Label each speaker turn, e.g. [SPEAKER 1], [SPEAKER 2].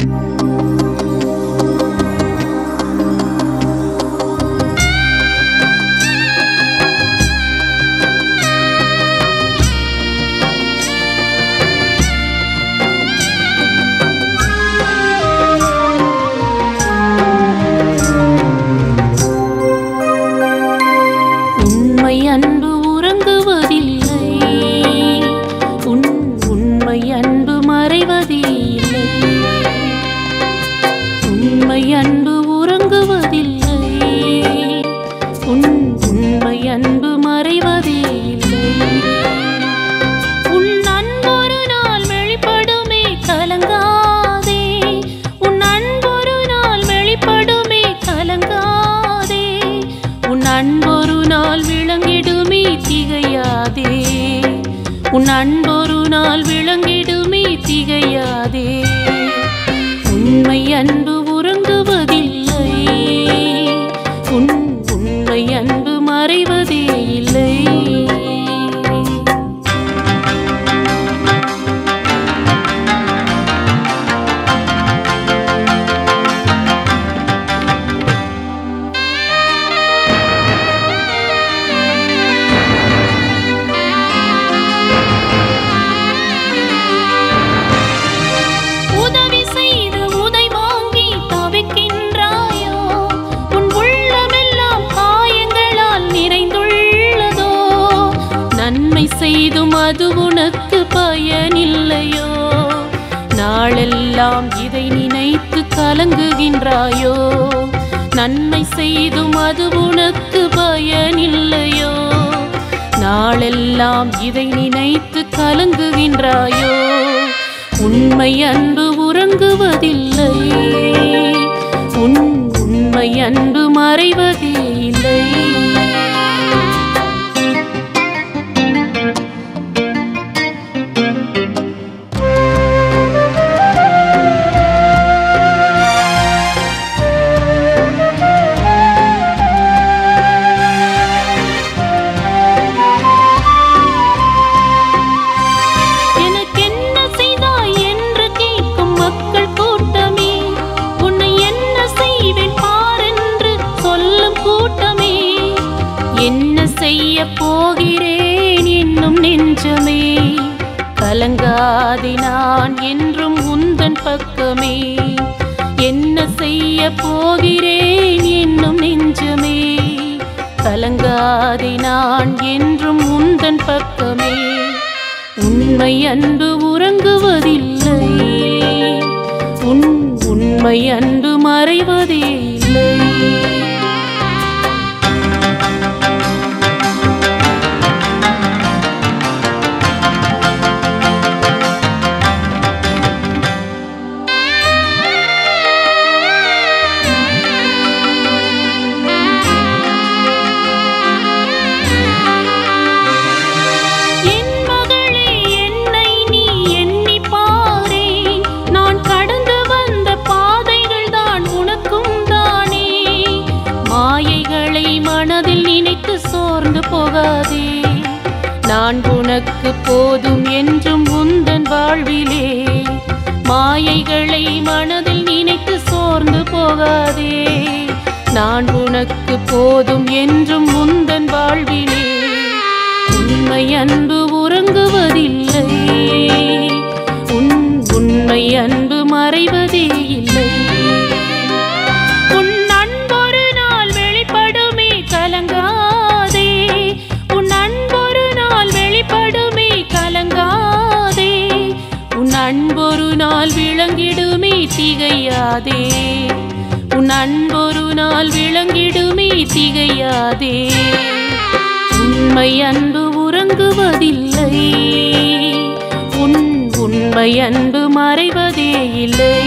[SPEAKER 1] உண்மை அன்பொரு நாள் விளங்கிடுமே திகையாதே. உன் அன்பொரு நாள் விளங்கிடுமே திகையாதே. உண்மை அன்பு எல்லாம் இதை நினைத்து கலங்குகின்றாயோ? நன்மை செய்தும் அது உனக்கு பயனில்லையோ? நாளெல்லாம் இதை நினைத்து கலங்குகின்றாயோ? உண்மை அன்பு உறங்குவது என்ன செய்ய போகிறேன் என்னும் நெஞ்சமே? கலங்காதி நான் என்றும் உந்தன் பக்கமே. என்ன செய்ய போகிறேன் என்னும் நெஞ்சமே? கலங்காதி நான் என்றும் உந்தன் பக்கமே. உண்மை அன்பு உறங்குவதில்லை. உன் உண்மை அன்பு மறைவதே மாயைகளை மனதில் நினைத்து சோர்ந்து போகாதே. நான் உனக்கு போதும் என்றும் உந்தன் வாழ்விலே. மாயைகளை மனதில் நினைத்து சோர்ந்து போகாதே. நான் உனக்கு போதும் என்றும் உந்தன் வாழ்விலே. உண்மை அன்பு உறங்குவதில்லை. திகையாதே. உன் அன்பொரு நாள் விளங்கிடுமே திகையாதே. உண்மை அன்பு உறங்குவதில்லை. உன் உண்மை அன்பு மறைவதே இல்லை.